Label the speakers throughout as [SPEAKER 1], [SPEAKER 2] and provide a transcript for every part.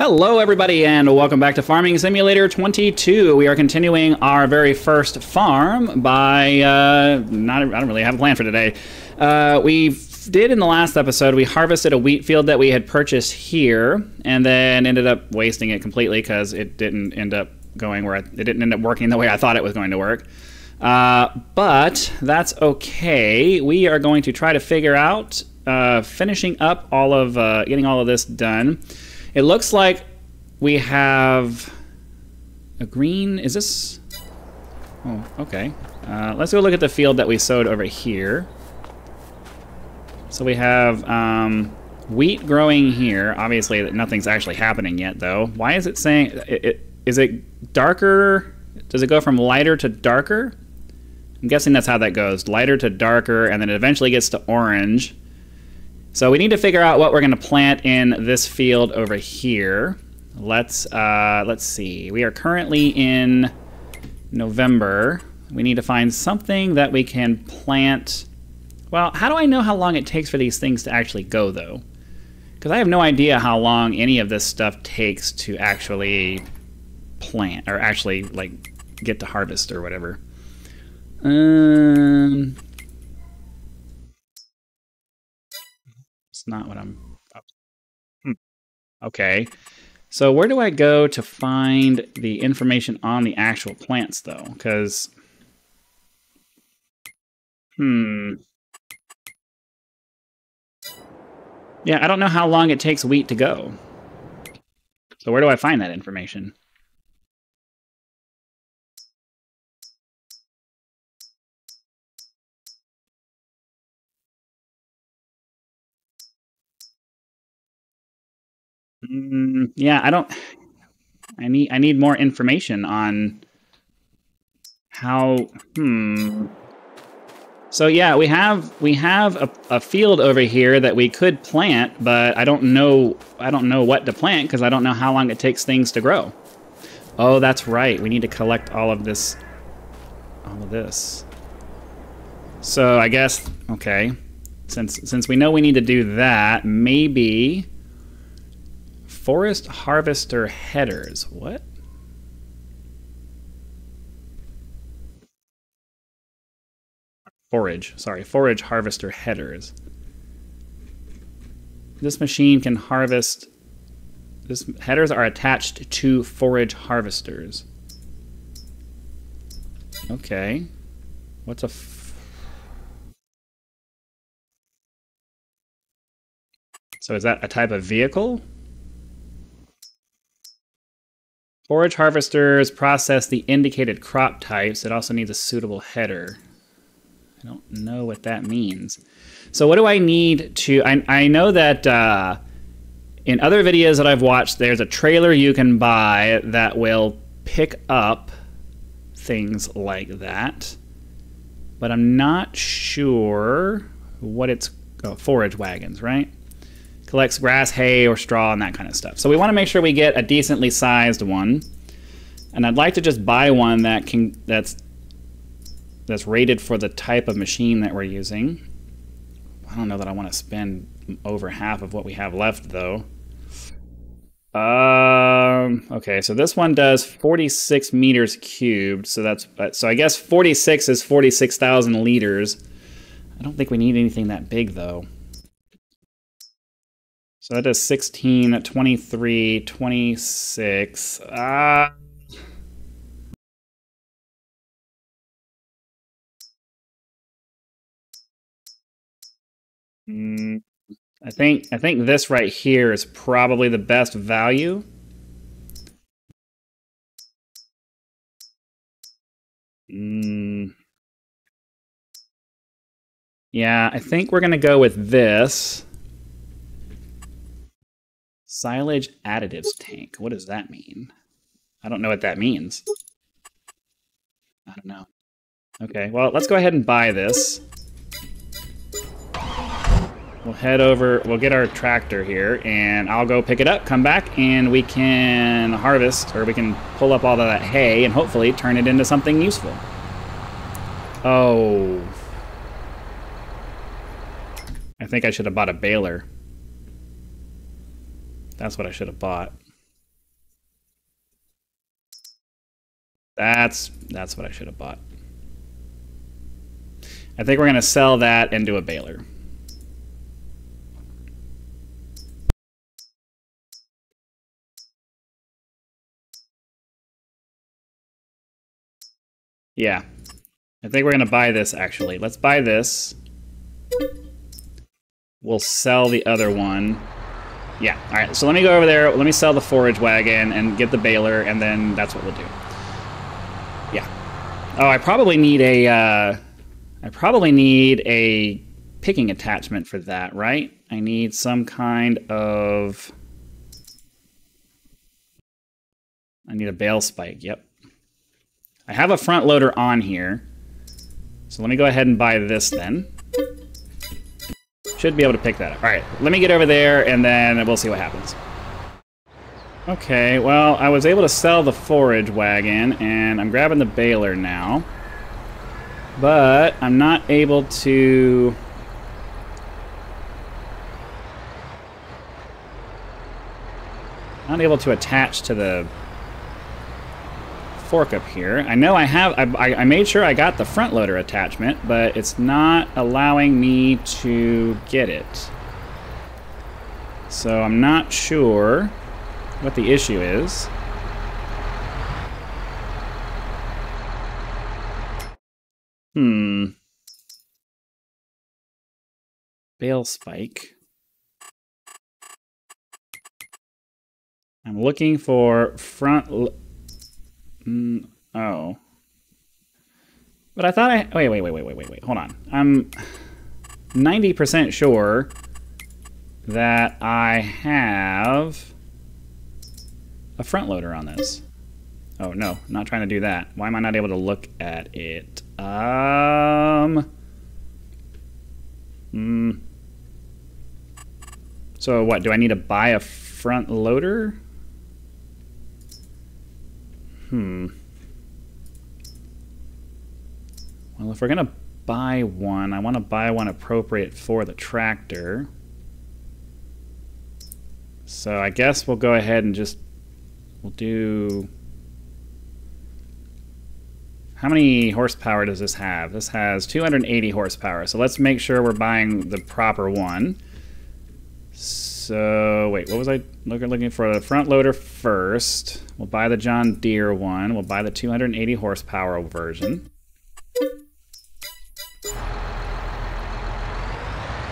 [SPEAKER 1] Hello, everybody, and welcome back to Farming Simulator 22. We are continuing our very first farm by uh, not. I don't really have a plan for today. Uh, we did in the last episode. We harvested a wheat field that we had purchased here, and then ended up wasting it completely because it didn't end up going where I, it didn't end up working the way I thought it was going to work. Uh, but that's okay. We are going to try to figure out uh, finishing up all of uh, getting all of this done. It looks like we have a green. Is this? Oh, okay. Uh, let's go look at the field that we sowed over here. So we have um, wheat growing here. Obviously, nothing's actually happening yet, though. Why is it saying? It, it, is it darker? Does it go from lighter to darker? I'm guessing that's how that goes. Lighter to darker, and then it eventually gets to orange. So we need to figure out what we're going to plant in this field over here. Let's uh, let's see. We are currently in November. We need to find something that we can plant. Well, how do I know how long it takes for these things to actually go, though? Because I have no idea how long any of this stuff takes to actually plant, or actually, like, get to harvest or whatever. Um, not what I'm. Hmm. Okay. So where do I go to find the information on the actual plants, though? Because, hmm. Yeah, I don't know how long it takes wheat to go. So where do I find that information? Mm, yeah, I don't. I need I need more information on how. Hmm. So yeah, we have we have a, a field over here that we could plant, but I don't know I don't know what to plant because I don't know how long it takes things to grow. Oh, that's right. We need to collect all of this all of this. So I guess okay. Since since we know we need to do that, maybe Forest Harvester Headers. What? Forage. Sorry, Forage Harvester Headers. This machine can harvest... This headers are attached to forage harvesters. Okay. What's a... so is that a type of vehicle? Forage harvesters process the indicated crop types. It also needs a suitable header. I don't know what that means. So what do I need to... I, I know that uh, in other videos that I've watched, there's a trailer you can buy that will pick up things like that. But I'm not sure what it's... Oh, forage wagons, right? Collects grass, hay, or straw, and that kind of stuff. So we want to make sure we get a decently sized one. And I'd like to just buy one that can that's that's rated for the type of machine that we're using. I don't know that I want to spend over half of what we have left though. Um, okay, so this one does 46 meters cubed, so that's so I guess 46 is 46,000 liters. I don't think we need anything that big though. So that does 16, 23, 26. Uh, mm, I think I think this right here is probably the best value. Mm. Yeah, I think we're going to go with this. Silage additives tank. What does that mean? I don't know what that means. I don't know. Okay, well, let's go ahead and buy this. We'll head over, we'll get our tractor here, and I'll go pick it up, come back, and we can harvest, or we can pull up all of that hay, and hopefully turn it into something useful. Oh. I think I should have bought a baler. That's what I should have bought. That's that's what I should have bought. I think we're gonna sell that into a baler. Yeah. I think we're gonna buy this actually. Let's buy this. We'll sell the other one. Yeah, all right. So let me go over there. Let me sell the forage wagon and get the baler, and then that's what we'll do. Yeah. Oh, I probably need a... Uh, I probably need a picking attachment for that, right? I need some kind of... I need a bale spike, yep. I have a front loader on here. So let me go ahead and buy this then. Should be able to pick that up. All right, let me get over there and then we'll see what happens. Okay, well, I was able to sell the forage wagon and I'm grabbing the baler now. But I'm not able to... Not able to attach to the fork up here. I know I have, I, I made sure I got the front loader attachment, but it's not allowing me to get it. So I'm not sure what the issue is. Hmm. Bale spike. I'm looking for front Mm, oh. But I thought I... Wait, wait, wait, wait, wait, wait, wait. Hold on. I'm 90% sure that I have a front loader on this. Oh, no. Not trying to do that. Why am I not able to look at it? Um... Hmm. So what, do I need to buy a front loader? Hmm. Well, if we're going to buy one, I want to buy one appropriate for the tractor. So I guess we'll go ahead and just, we'll do, how many horsepower does this have? This has 280 horsepower, so let's make sure we're buying the proper one. So, wait, what was I looking, looking for? The front loader first. We'll buy the John Deere one. We'll buy the 280 horsepower version.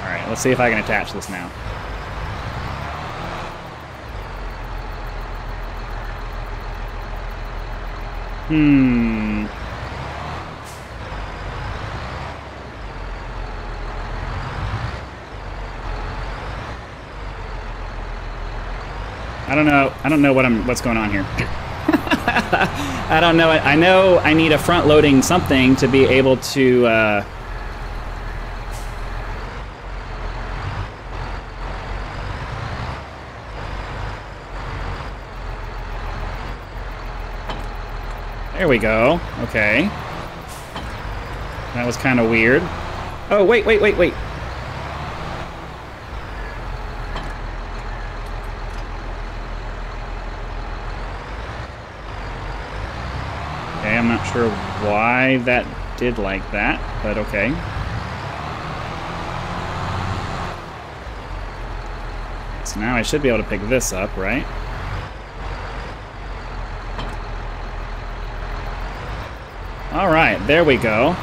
[SPEAKER 1] Alright, let's see if I can attach this now. Hmm. Don't know. I don't know what I'm. What's going on here. I don't know. I know I need a front loading something to be able to. Uh, There we go. Okay. That was kind of weird. Oh, wait, wait, wait, wait. Sure why that did like that, but okay. So now I should be able to pick this up, right? Alright, there we go.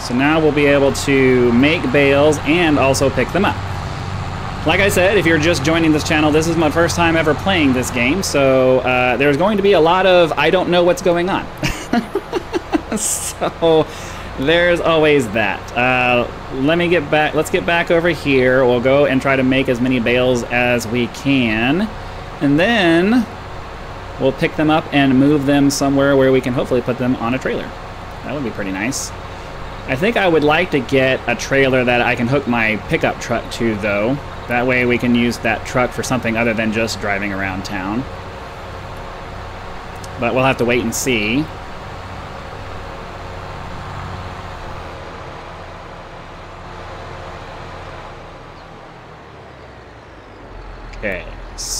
[SPEAKER 1] So now we'll be able to make bales and also pick them up. Like I said, if you're just joining this channel, this is my first time ever playing this game, so uh, there's going to be a lot of I don't know what's going on. so there's always that. Uh, let me get back. Let's get back over here. We'll go and try to make as many bales as we can. And then we'll pick them up and move them somewhere where we can hopefully put them on a trailer. That would be pretty nice. I think I would like to get a trailer that I can hook my pickup truck to, though. That way we can use that truck for something other than just driving around town. But we'll have to wait and see. Okay,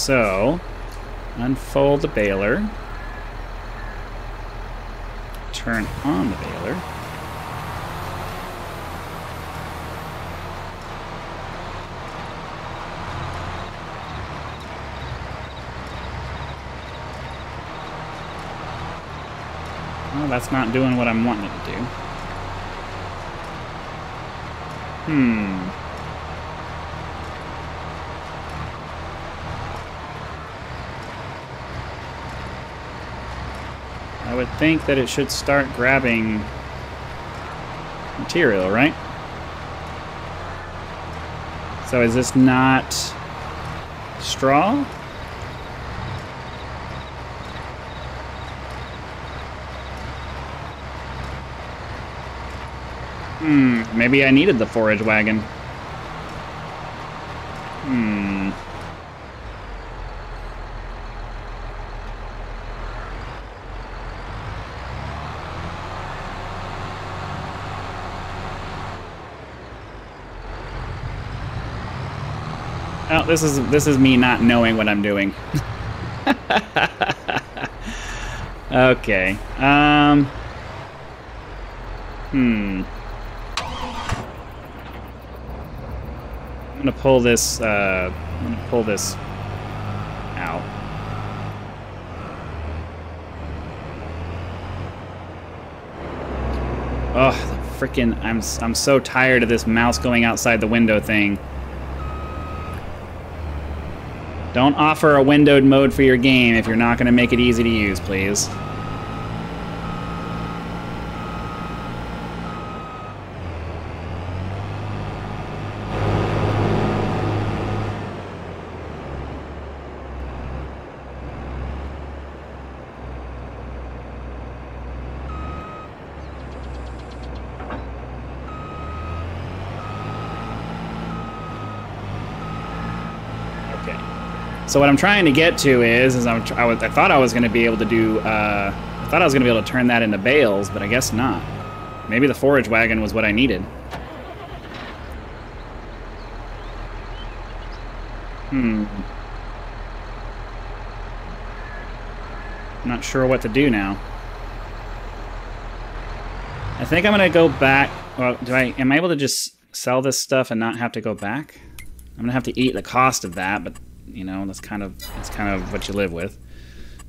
[SPEAKER 1] so unfold the baler. turn on the baler. Well, that's not doing what I'm wanting it to do. Hmm. I would think that it should start grabbing material, right? So is this not straw? Hmm, maybe I needed the forage wagon. Hmm. Oh, this is this is me not knowing what I'm doing. okay. Um. Hmm. I'm gonna pull this. Uh, I'm gonna pull this out. Oh, freaking! I'm I'm so tired of this mouse going outside the window thing. Don't offer a windowed mode for your game if you're not going to make it easy to use, please. So what I'm trying to get to is, is I'm, I, I thought I was going to be able to do, uh, I thought I was going to be able to turn that into bales, but I guess not. Maybe the forage wagon was what I needed. Hmm. Not sure what to do now. I think I'm gonna go back. Well, do I? Am I able to just sell this stuff and not have to go back? I'm gonna have to eat the cost of that, but you know, that's kind of that's kind of what you live with.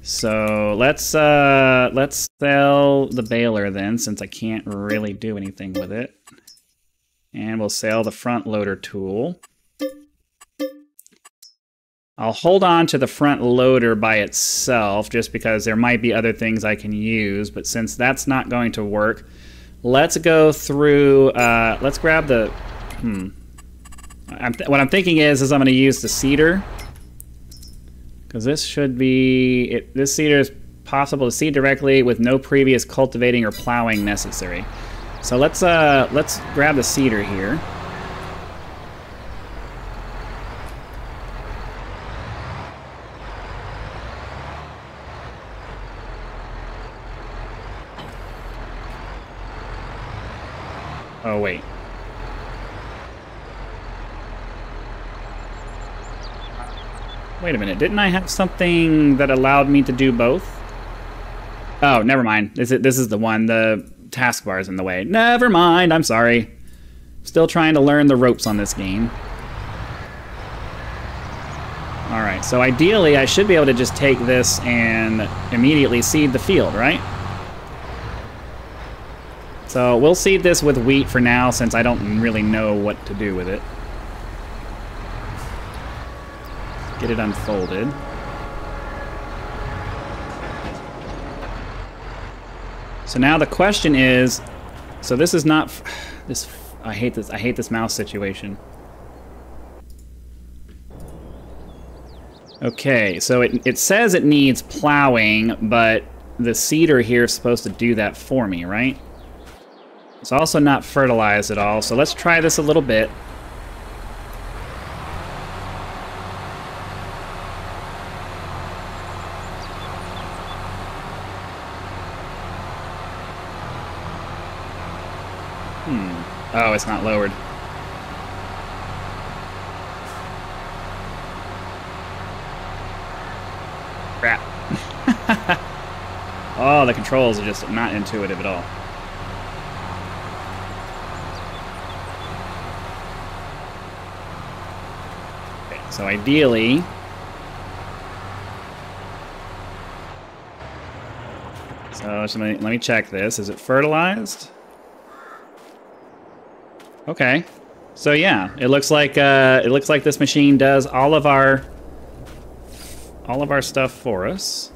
[SPEAKER 1] So let's uh, let's sell the baler then, since I can't really do anything with it. And we'll sell the front loader tool. I'll hold on to the front loader by itself just because there might be other things I can use, but since that's not going to work, let's go through, uh, let's grab the, hmm. I'm what I'm thinking is, is I'm going to use the seeder because this should be, it, this seeder is possible to seed directly with no previous cultivating or plowing necessary. So let's, uh, let's grab the seeder here. Minute, didn't I have something that allowed me to do both? Oh, never mind. Is it this is the one, the taskbar is in the way. Never mind, I'm sorry. Still trying to learn the ropes on this game. Alright, so ideally I should be able to just take this and immediately seed the field, right? So we'll seed this with wheat for now since I don't really know what to do with it. Get it unfolded. So now the question is, so this is not, this, I hate this, I hate this mouse situation. Okay, so it, it says it needs plowing, but the seeder here is supposed to do that for me, right? It's also not fertilized at all, so let's try this a little bit. Hmm. Oh, it's not lowered. Crap. Oh, the controls are just not intuitive at all. Okay, so ideally... So let, me, let me check this. Is it fertilized? Okay. So yeah, it looks like uh, it looks like this machine does all of our all of our stuff for us.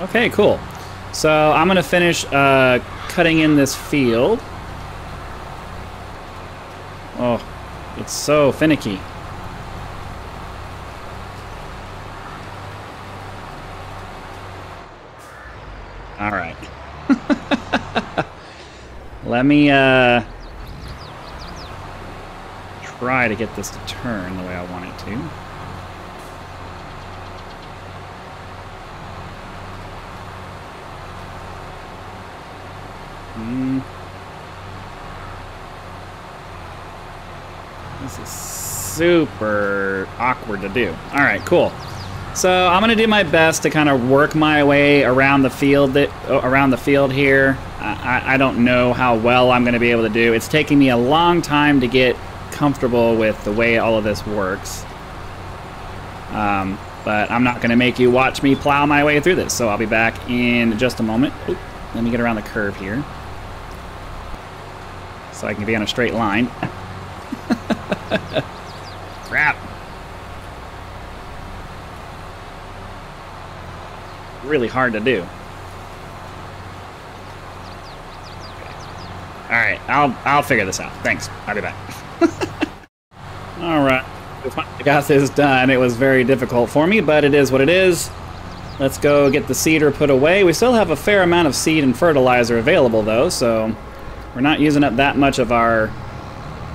[SPEAKER 1] Okay, cool. So I'm gonna finish uh, cutting in this field. Oh, it's so finicky. All right. Let me uh, try to get this to turn the way I want it to. Hmm. This is super awkward to do. All right, cool. So I'm gonna do my best to kind of work my way around the field that around the field here. I, I don't know how well I'm gonna be able to do. It's taking me a long time to get comfortable with the way all of this works. Um, but I'm not gonna make you watch me plow my way through this. So I'll be back in just a moment. Oop, let me get around the curve here. So I can be on a straight line. Crap. really hard to do. All right, I'll I'll figure this out. Thanks. I'll be back. All right, I got this done. It was very difficult for me, but it is what it is. Let's go get the seeder put away. We still have a fair amount of seed and fertilizer available, though, so we're not using up that much of our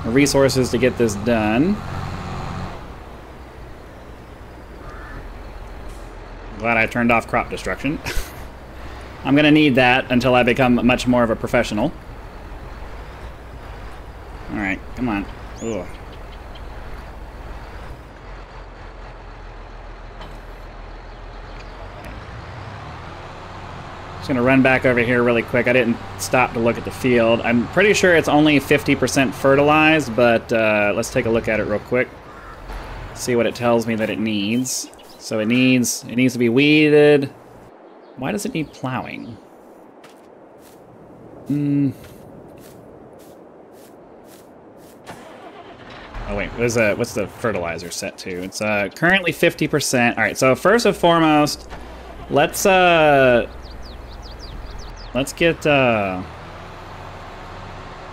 [SPEAKER 1] resources to get this done. Glad I turned off crop destruction. I'm going to need that until I become much more of a professional. Alright, come on. Ugh. Just gonna run back over here really quick. I didn't stop to look at the field. I'm pretty sure it's only 50% fertilized, but uh, let's take a look at it real quick. See what it tells me that it needs. So it needs it needs to be weeded. Why does it need plowing? Hmm. Oh wait, what's the what's the fertilizer set to? It's uh, currently 50%. All right, so first and foremost, let's uh, let's get uh,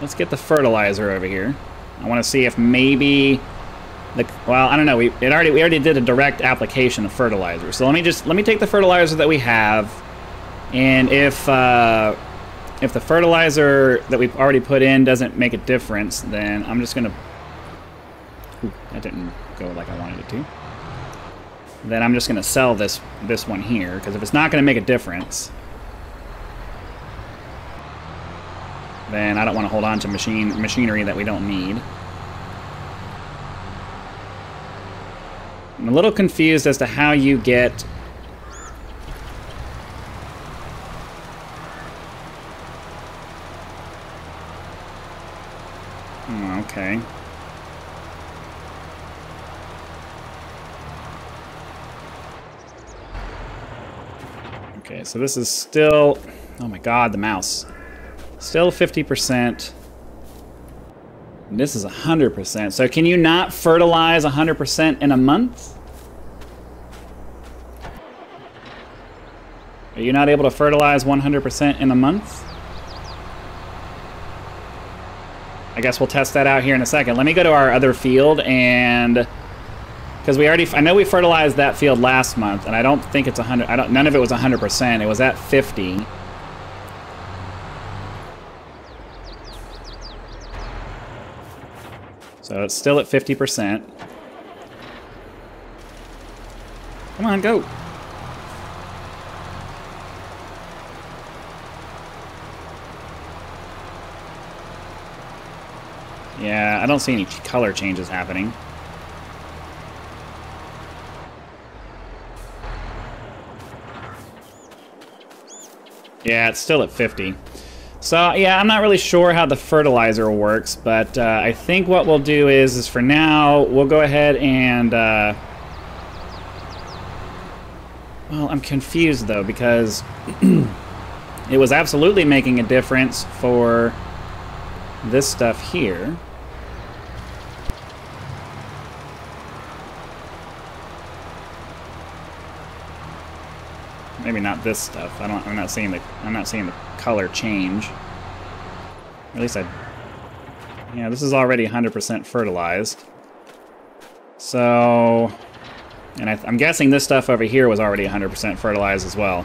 [SPEAKER 1] let's get the fertilizer over here. I want to see if maybe the, well, I don't know. We it already we already did a direct application of fertilizer. So let me just let me take the fertilizer that we have, and if uh, if the fertilizer that we've already put in doesn't make a difference, then I'm just gonna. That didn't go like I wanted it to. Then I'm just gonna sell this this one here because if it's not gonna make a difference, then I don't want to hold on to machine machinery that we don't need. I'm a little confused as to how you get... Oh, okay. Okay, so this is still... Oh my god, the mouse. Still 50%. This is 100%. So can you not fertilize 100% in a month? Are you not able to fertilize 100% in a month? I guess we'll test that out here in a second. Let me go to our other field and because we already I know we fertilized that field last month and I don't think it's 100 I don't none of it was 100%. It was at 50. So it's still at 50%. Come on, go. Yeah, I don't see any color changes happening. Yeah, it's still at 50. So, yeah, I'm not really sure how the fertilizer works, but uh, I think what we'll do is, is for now, we'll go ahead and... Uh, well, I'm confused, though, because it was absolutely making a difference for this stuff here. Not this stuff. I don't. I'm not seeing the. I'm not seeing the color change. at least I. Yeah, this is already 100% fertilized. So, and I, am guessing this stuff over here was already 100% fertilized as well.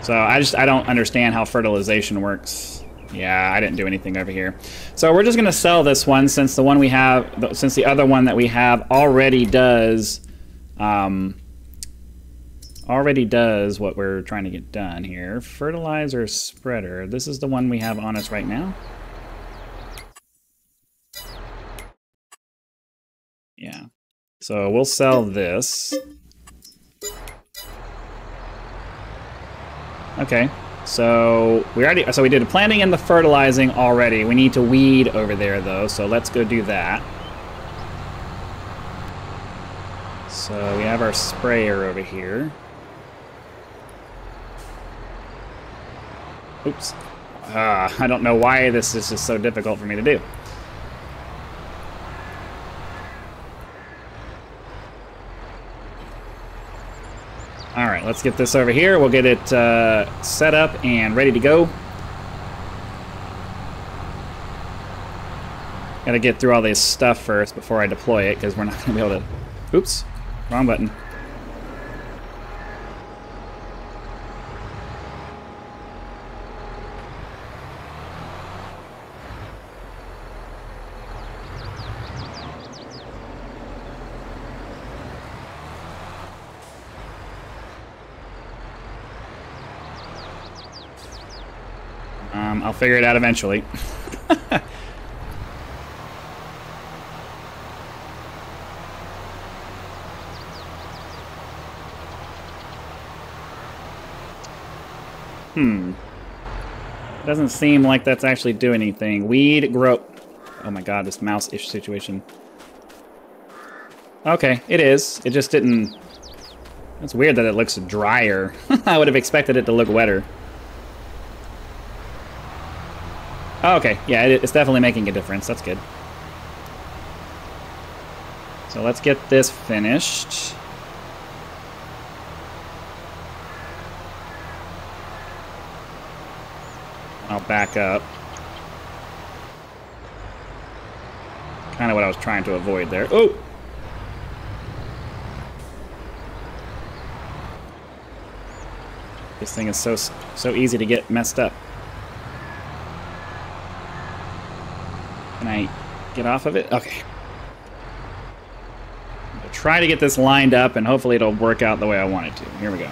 [SPEAKER 1] So I just I don't understand how fertilization works. Yeah, I didn't do anything over here. So we're just going to sell this one since the one we have, since the other one that we have already does, um, already does what we're trying to get done here. Fertilizer spreader. This is the one we have on us right now. Yeah. So we'll sell this. Okay. So we already so we did the planting and the fertilizing already. We need to weed over there though, so let's go do that. So we have our sprayer over here. Oops. Uh, I don't know why this is just so difficult for me to do. Alright, let's get this over here. We'll get it uh, set up and ready to go. Gotta get through all this stuff first before I deploy it, because we're not gonna be able to... Oops, wrong button. I'll figure it out eventually. hmm. Doesn't seem like that's actually doing anything. Weed, grow... Oh my god, this mouse-ish situation. Okay, it is. It just didn't... It's weird that it looks drier. I would have expected it to look wetter. Oh, okay. Yeah, it's definitely making a difference. That's good. So let's get this finished. I'll back up. Kind of what I was trying to avoid there. Oh! This thing is so so easy to get messed up. Can I get off of it? Okay. I'll try to get this lined up and hopefully it'll work out the way I want it to. Here we go.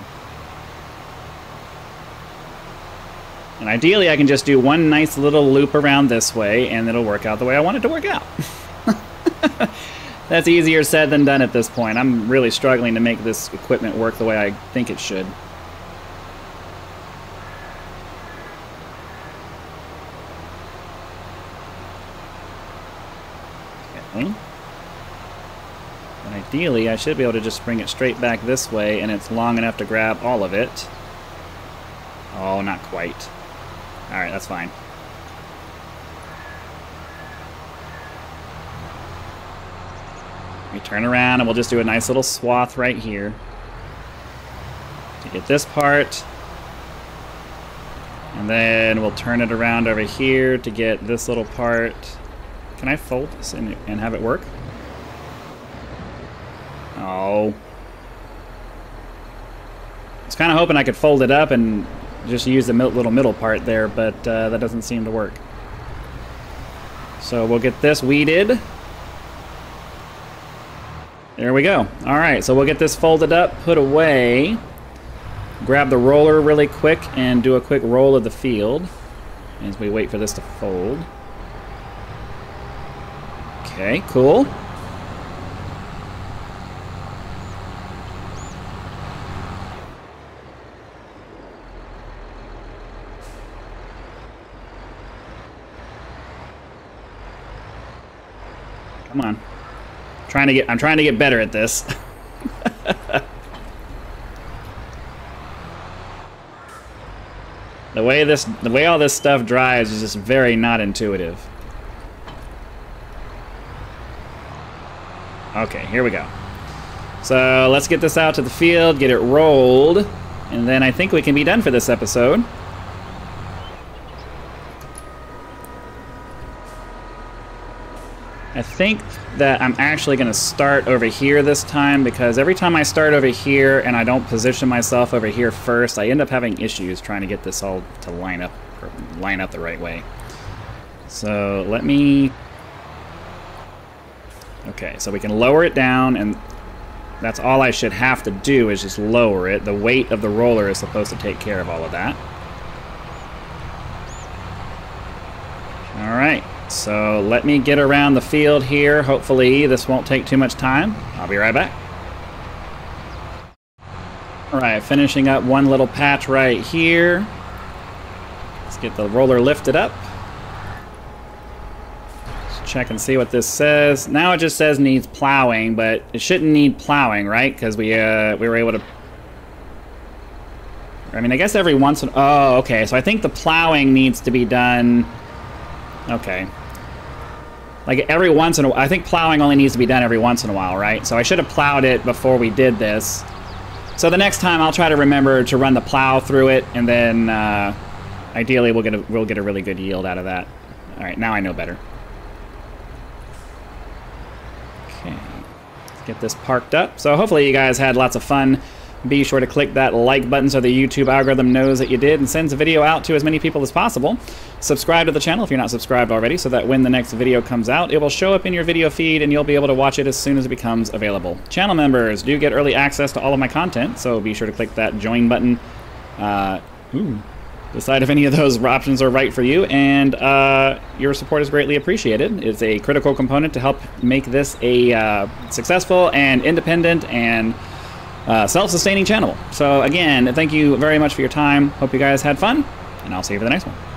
[SPEAKER 1] And ideally I can just do one nice little loop around this way and it'll work out the way I want it to work out. That's easier said than done at this point. I'm really struggling to make this equipment work the way I think it should. Ideally, I should be able to just bring it straight back this way, and it's long enough to grab all of it. Oh, not quite. Alright, that's fine. We turn around, and we'll just do a nice little swath right here. To get this part. And then we'll turn it around over here to get this little part. Can I fold this and, and have it work? Oh. I was kind of hoping I could fold it up and just use the little middle part there, but uh, that doesn't seem to work. So we'll get this weeded. There we go. All right, so we'll get this folded up, put away. grab the roller really quick and do a quick roll of the field as we wait for this to fold. Okay, cool. Come on. I'm trying to get I'm trying to get better at this. the way this the way all this stuff drives is just very not intuitive. Okay, here we go. So let's get this out to the field, get it rolled, and then I think we can be done for this episode. Think that I'm actually going to start over here this time because every time I start over here and I don't position myself over here first, I end up having issues trying to get this all to line up line up the right way. So let me... Okay, so we can lower it down and that's all I should have to do is just lower it. The weight of the roller is supposed to take care of all of that. All right. So let me get around the field here. Hopefully this won't take too much time. I'll be right back. All right, finishing up one little patch right here. Let's get the roller lifted up. Let's check and see what this says. Now it just says needs plowing, but it shouldn't need plowing, right? Because we uh, we were able to I mean, I guess every once in... Oh, okay. So I think the plowing needs to be done Okay. Like every once in a while, I think plowing only needs to be done every once in a while, right? So I should have plowed it before we did this. So the next time I'll try to remember to run the plow through it, and then uh, ideally we'll get a we'll get a really good yield out of that. All right, now I know better. Okay, let's get this parked up. So hopefully you guys had lots of fun be sure to click that like button so the YouTube algorithm knows that you did and sends a video out to as many people as possible. Subscribe to the channel if you're not subscribed already so that when the next video comes out, it will show up in your video feed and you'll be able to watch it as soon as it becomes available. Channel members do get early access to all of my content, so be sure to click that join button. Uh, ooh, decide if any of those options are right for you, and uh, your support is greatly appreciated. It's a critical component to help make this a uh, successful and independent and uh, self-sustaining channel. So again, thank you very much for your time. Hope you guys had fun, and I'll see you for the next one.